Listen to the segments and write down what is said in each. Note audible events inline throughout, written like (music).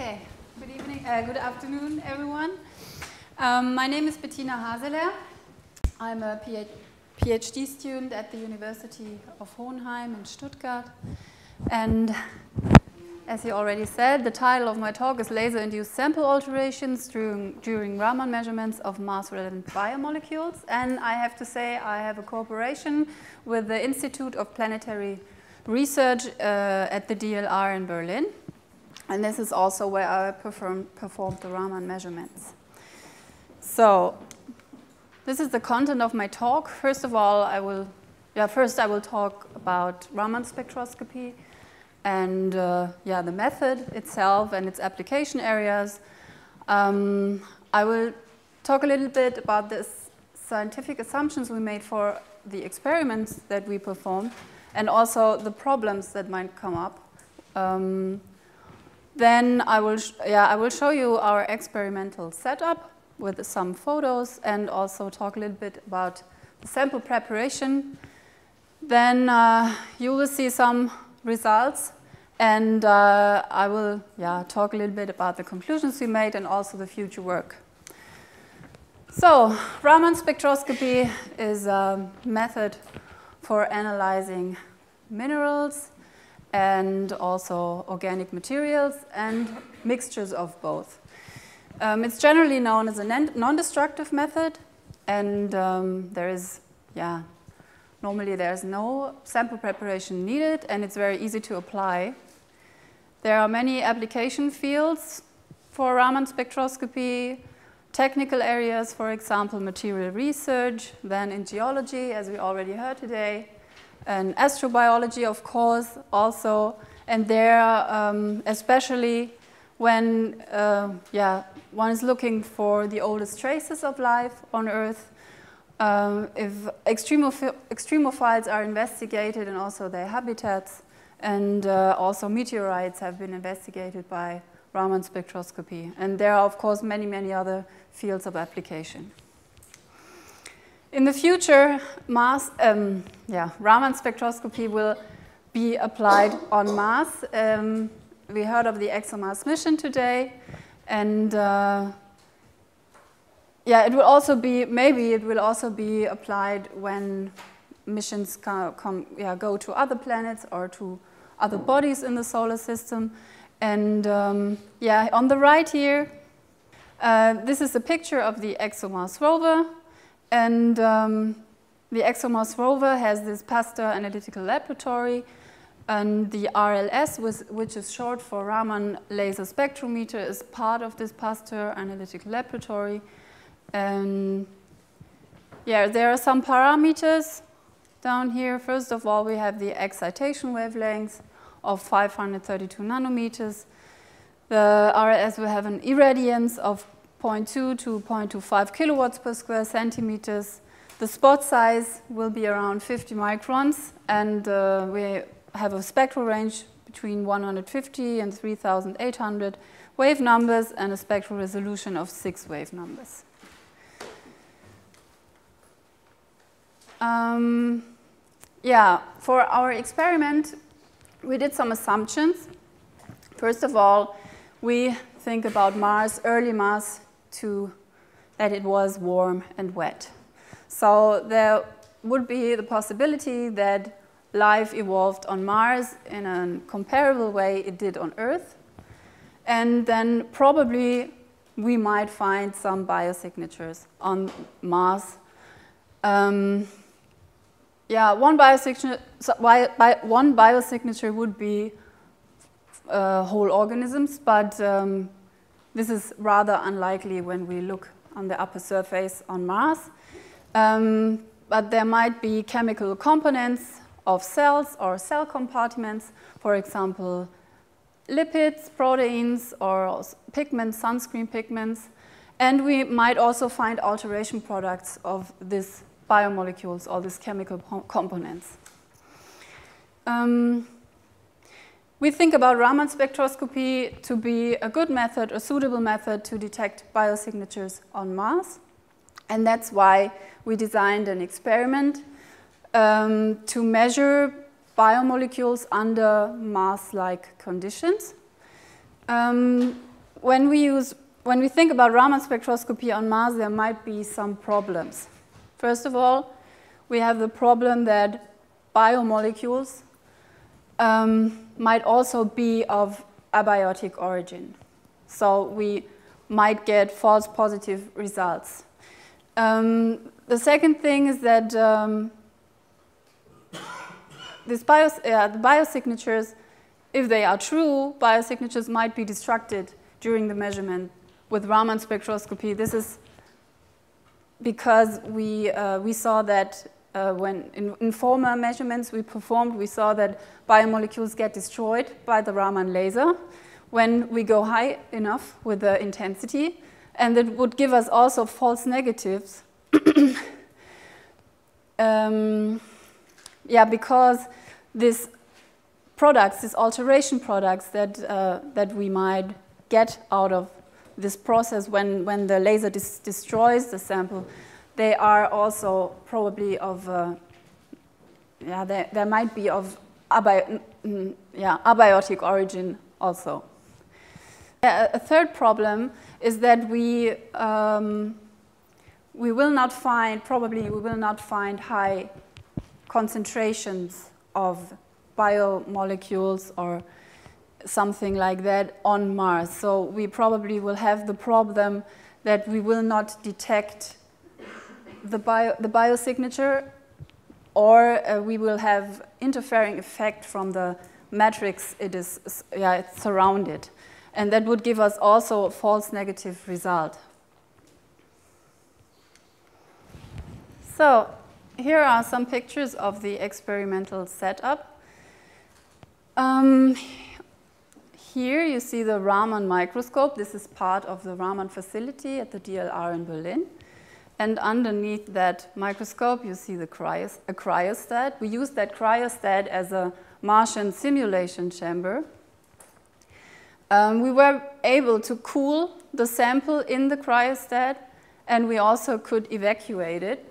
Okay, good evening, uh, good afternoon, everyone. Um, my name is Bettina Haezeleer. I'm a PhD student at the University of Hohenheim in Stuttgart. And as you already said, the title of my talk is Laser-Induced Sample Alterations during, during Raman Measurements of Mars-Relevant Biomolecules. And I have to say I have a cooperation with the Institute of Planetary Research uh, at the DLR in Berlin. And this is also where I perform, performed the Raman measurements. So this is the content of my talk. First of all, I will, yeah, first I will talk about Raman spectroscopy, and uh, yeah, the method itself and its application areas. Um, I will talk a little bit about the scientific assumptions we made for the experiments that we performed and also the problems that might come up. Um, then I will, yeah, I will show you our experimental setup with some photos and also talk a little bit about the sample preparation. Then uh, you will see some results. And uh, I will yeah, talk a little bit about the conclusions we made and also the future work. So Raman spectroscopy is a method for analyzing minerals and also organic materials and mixtures of both. Um, it's generally known as a non-destructive method and um, there is, yeah, normally there's no sample preparation needed and it's very easy to apply. There are many application fields for Raman spectroscopy, technical areas, for example, material research, then in geology, as we already heard today, and astrobiology, of course, also. And there, um, especially when uh, yeah, one is looking for the oldest traces of life on Earth, um, if extremophiles are investigated and also their habitats, and uh, also meteorites have been investigated by Raman spectroscopy. And there are, of course, many, many other fields of application. In the future, Mars, um, yeah, Raman spectroscopy will be applied on Mars. Um, we heard of the ExoMars mission today, and uh, yeah, it will also be, maybe it will also be applied when missions come yeah, go to other planets or to other bodies in the solar system. And um, yeah, on the right here, uh, this is a picture of the ExoMars rover. And um, the ExoMars rover has this PASTEUR Analytical Laboratory. And the RLS, which is short for Raman Laser Spectrometer, is part of this PASTEUR Analytical Laboratory. And yeah, there are some parameters down here. First of all, we have the excitation wavelength of 532 nanometers. The RLS will have an irradiance of 0.2 to 0.25 kilowatts per square centimeters. The spot size will be around 50 microns, and uh, we have a spectral range between 150 and 3,800 wave numbers and a spectral resolution of six wave numbers. Um, yeah, for our experiment, we did some assumptions. First of all, we think about Mars, early Mars, to that it was warm and wet. So there would be the possibility that life evolved on Mars in a comparable way it did on Earth. And then probably we might find some biosignatures on Mars. Um, yeah, one biosignature, one biosignature would be uh, whole organisms, but um, this is rather unlikely when we look on the upper surface on Mars. Um, but there might be chemical components of cells or cell compartments, for example, lipids, proteins, or pigments, sunscreen pigments. And we might also find alteration products of these biomolecules, all these chemical components. Um, we think about Raman spectroscopy to be a good method, a suitable method to detect biosignatures on Mars. And that's why we designed an experiment um, to measure biomolecules under Mars-like conditions. Um, when we use, when we think about Raman spectroscopy on Mars, there might be some problems. First of all, we have the problem that biomolecules um, might also be of abiotic origin. So we might get false positive results. Um, the second thing is that um, these bios, uh, the biosignatures, if they are true, biosignatures might be destructed during the measurement with Raman spectroscopy. This is because we, uh, we saw that uh, when in, in, former measurements we performed, we saw that biomolecules get destroyed by the Raman laser when we go high enough with the intensity. And it would give us also false negatives. (coughs) um, yeah, because these products, these alteration products that, uh, that we might get out of this process when, when the laser destroys the sample, they are also probably of, uh, yeah, they, they might be of abi mm, yeah, abiotic origin also. A third problem is that we, um, we will not find, probably we will not find high concentrations of biomolecules or something like that on Mars. So we probably will have the problem that we will not detect the, bio, the biosignature or uh, we will have interfering effect from the matrix it is yeah, it's surrounded. And that would give us also a false negative result. So here are some pictures of the experimental setup. Um, here you see the Raman microscope. This is part of the Raman facility at the DLR in Berlin. And underneath that microscope, you see the cryos a cryostat. We use that cryostat as a Martian simulation chamber. Um, we were able to cool the sample in the cryostat, and we also could evacuate it.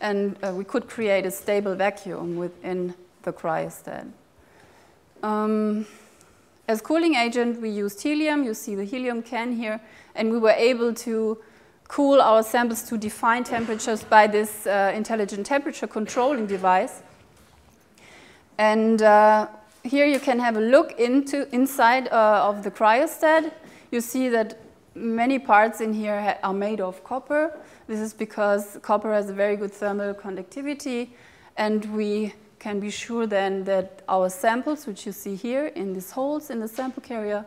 And uh, we could create a stable vacuum within the cryostat. Um, as cooling agent, we used helium. You see the helium can here. And we were able to cool our samples to defined temperatures by this uh, intelligent temperature controlling device. And uh, here you can have a look into inside uh, of the cryostat. You see that many parts in here are made of copper. This is because copper has a very good thermal conductivity and we can be sure then that our samples, which you see here in these holes in the sample carrier,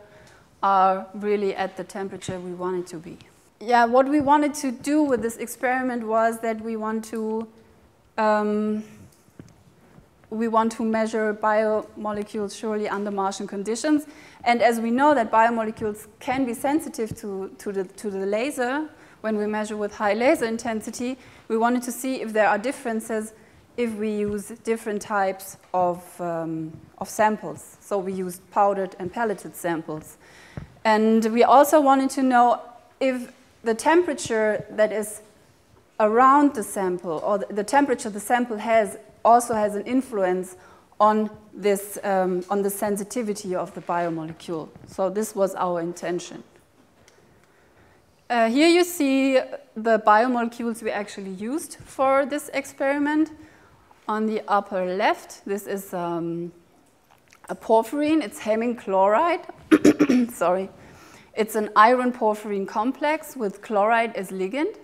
are really at the temperature we want it to be. Yeah, what we wanted to do with this experiment was that we want to um, we want to measure biomolecules surely under Martian conditions. And as we know that biomolecules can be sensitive to, to, the, to the laser when we measure with high laser intensity, we wanted to see if there are differences if we use different types of, um, of samples. So we used powdered and pelleted samples. And we also wanted to know if the temperature that is around the sample, or the temperature the sample has, also has an influence on this, um, on the sensitivity of the biomolecule. So this was our intention. Uh, here you see the biomolecules we actually used for this experiment. On the upper left, this is um, a porphyrin. It's hemin chloride. (coughs) Sorry. It's an iron porphyrin complex with chloride as ligand.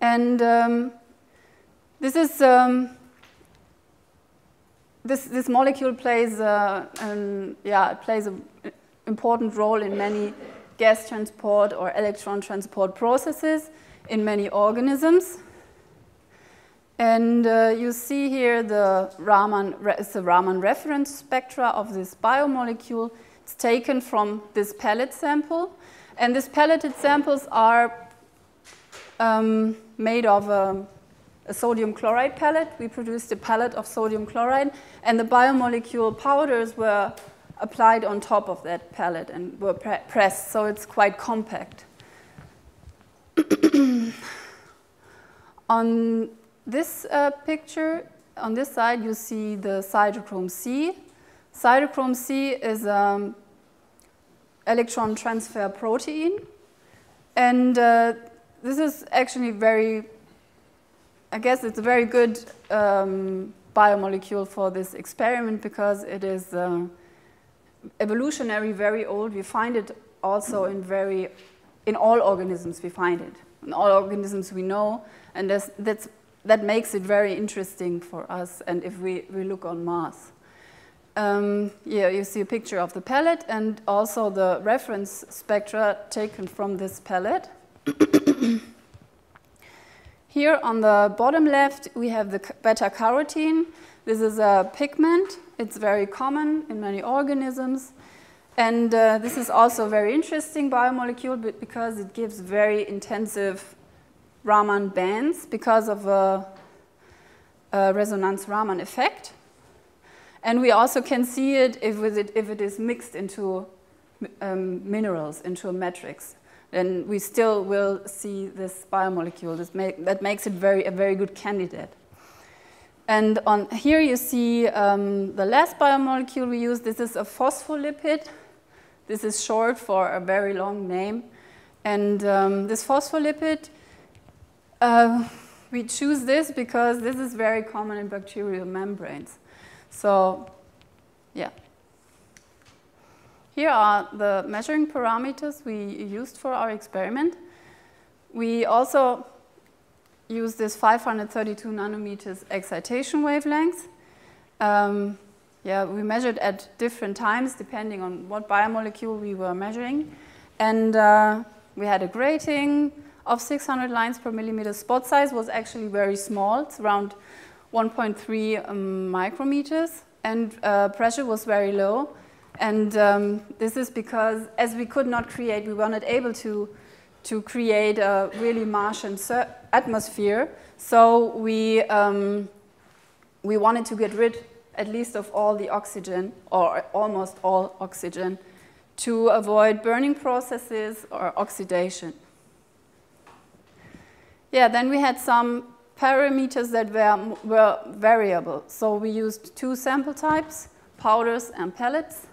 And um, this is um, this, this molecule plays uh, an, yeah, plays an important role in many gas transport or electron transport processes in many organisms. And uh, you see here the Raman, the Raman reference spectra of this biomolecule. It's taken from this pellet sample. And these pelleted samples are um, made of a, a, sodium chloride pellet. We produced a pellet of sodium chloride. And the biomolecule powders were applied on top of that pellet and were pre pressed. So it's quite compact. (clears throat) on this uh, picture, on this side, you see the cytochrome C. Cytochrome C is um, electron transfer protein. And uh, this is actually very, I guess it's a very good um, biomolecule for this experiment because it is uh, evolutionary very old. We find it also in very, in all organisms we find it. In all organisms we know, and that's, that makes it very interesting for us and if we, we look on Mars. Um, yeah, you see a picture of the pellet and also the reference spectra taken from this pellet. (coughs) Here on the bottom left, we have the beta-carotene. This is a pigment. It's very common in many organisms. And uh, this is also a very interesting biomolecule because it gives very intensive Raman bands because of a, a resonance Raman effect. And we also can see it if it, if it is mixed into um, minerals, into a matrix. Then we still will see this biomolecule this make, that makes it very, a very good candidate. And on here you see um, the last biomolecule we use. This is a phospholipid. This is short for a very long name. And um, this phospholipid, uh, we choose this because this is very common in bacterial membranes. So, yeah. Here are the measuring parameters we used for our experiment. We also use this 532 nanometers excitation wavelength. Um, yeah, we measured at different times depending on what biomolecule we were measuring. And uh, we had a grating of 600 lines per millimeter. Spot size was actually very small. It's around 1.3 um, micrometers, and uh, pressure was very low. And um, this is because, as we could not create, we were not able to, to create a really Martian atmosphere. So we, um, we wanted to get rid, at least, of all the oxygen, or almost all oxygen, to avoid burning processes or oxidation. Yeah, then we had some parameters that were, were variable. So we used two sample types, powders and pellets.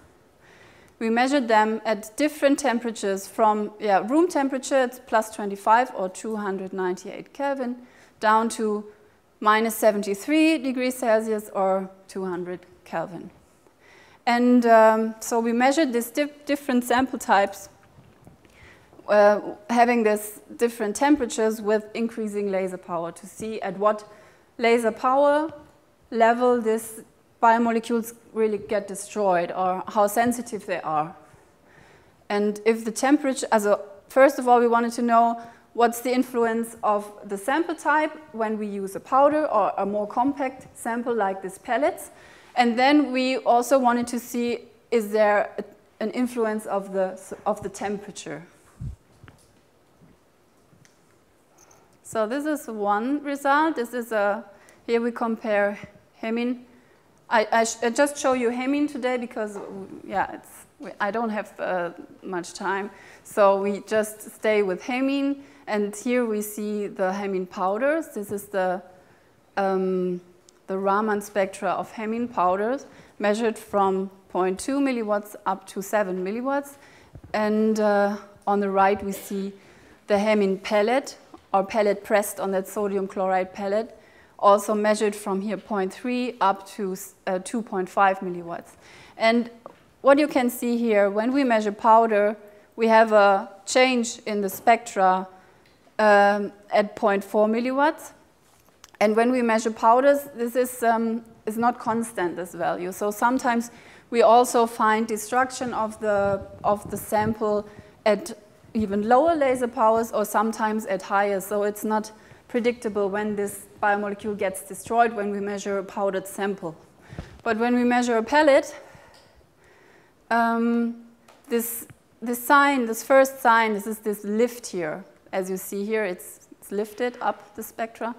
We measured them at different temperatures from yeah, room temperature, it's plus 25 or 298 Kelvin, down to minus 73 degrees Celsius or 200 Kelvin. And um, so we measured these di different sample types uh, having this different temperatures with increasing laser power to see at what laser power level these biomolecules really get destroyed or how sensitive they are. And if the temperature, as a, first of all, we wanted to know what's the influence of the sample type when we use a powder or a more compact sample like these pellets. And then we also wanted to see is there an influence of the, of the temperature. So this is one result. This is a, here we compare hemine. I, I, I just show you hemine today because, yeah, it's, I don't have uh, much time. So we just stay with hemine. And here we see the hemine powders. This is the, um, the Raman spectra of hemine powders measured from 0.2 milliwatts up to 7 milliwatts. And uh, on the right, we see the hemine pellet, or pellet pressed on that sodium chloride pellet, also measured from here 0.3 up to uh, 2.5 milliwatts. And what you can see here, when we measure powder, we have a change in the spectra um, at 0.4 milliwatts. And when we measure powders, this is, um, is not constant, this value. So sometimes we also find destruction of the, of the sample at even lower laser powers or sometimes at higher. So it's not predictable when this biomolecule gets destroyed when we measure a powdered sample. But when we measure a pellet, um, this, this sign, this first sign, this is this lift here. As you see here, it's, it's lifted up the spectra.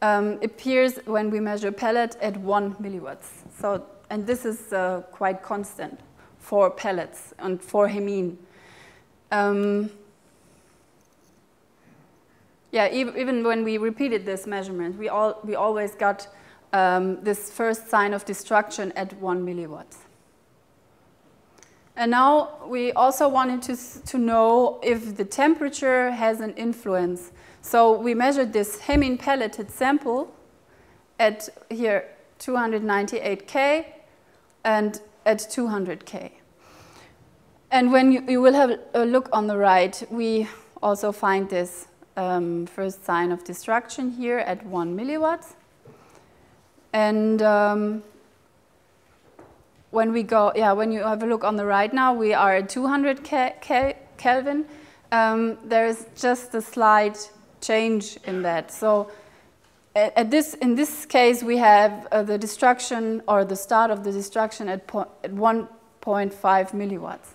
Um, appears when we measure pellet at 1 milliwatts. So, and this is uh, quite constant for pellets and for hemine. Um, yeah, even when we repeated this measurement, we, all, we always got um, this first sign of destruction at 1 milliwatts. And now we also wanted to, to know if the temperature has an influence. So we measured this hemine pelleted sample at here 298K and at 200K. And when you, you, will have a look on the right, we also find this um, first sign of destruction here at 1 milliwatts. And um, when we go, yeah, when you have a look on the right now, we are at 200 Kelvin. Um, there is just a slight change in that. So at, at this, in this case, we have uh, the destruction or the start of the destruction at, at 1.5 milliwatts.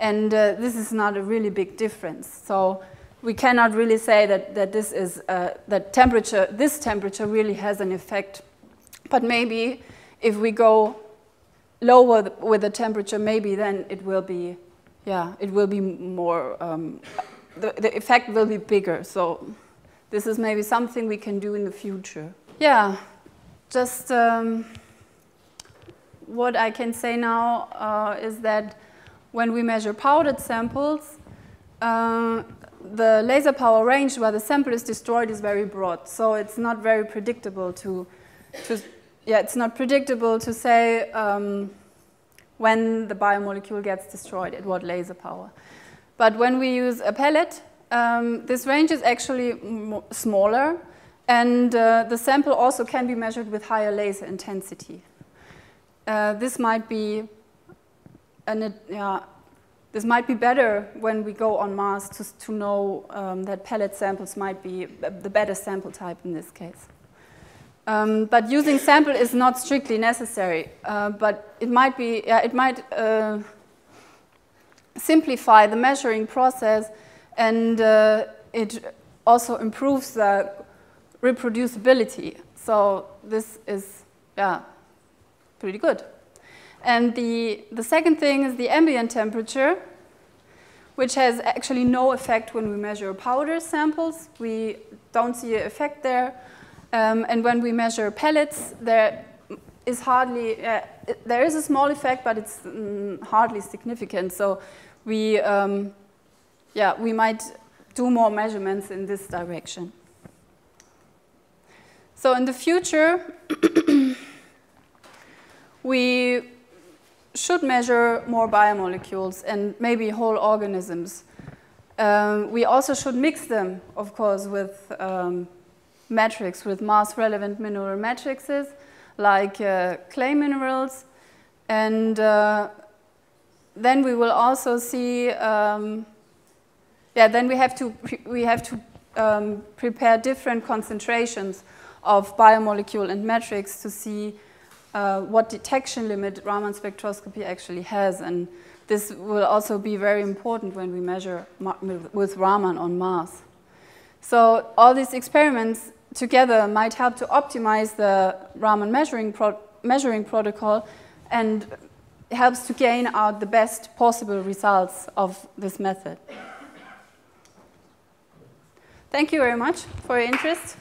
And uh, this is not a really big difference. So we cannot really say that, that this is, uh, that temperature, this temperature really has an effect. But maybe if we go lower with the temperature, maybe then it will be, yeah, it will be more, um, the, the effect will be bigger. So this is maybe something we can do in the future. Yeah, just um, what I can say now uh, is that when we measure powdered samples, uh, the laser power range where the sample is destroyed is very broad. So it's not very predictable to, to yeah, it's not predictable to say um, when the biomolecule gets destroyed at what laser power. But when we use a pellet, um, this range is actually smaller, and uh, the sample also can be measured with higher laser intensity. Uh, this might be an, yeah, this might be better when we go on Mars to, to know um, that pellet samples might be the better sample type in this case. Um, but using sample is not strictly necessary, uh, but it might be, yeah, it might uh, simplify the measuring process and uh, it also improves the reproducibility. So this is, yeah, pretty good. And the, the second thing is the ambient temperature, which has actually no effect when we measure powder samples. We don't see an effect there. Um, and when we measure pellets, there is hardly, uh, there is a small effect, but it's mm, hardly significant. So we, um, yeah, we might do more measurements in this direction. So in the future, (coughs) we should measure more biomolecules and maybe whole organisms. Um, we also should mix them, of course, with um, metrics with Mars relevant mineral matrices like uh, clay minerals. And uh, then we will also see, um, yeah, then we have to, we have to um, prepare different concentrations of biomolecule and matrix to see uh, what detection limit Raman spectroscopy actually has. And this will also be very important when we measure with Raman on Mars. So all these experiments together might help to optimize the Raman measuring, pro measuring protocol and helps to gain out the best possible results of this method. Thank you very much for your interest.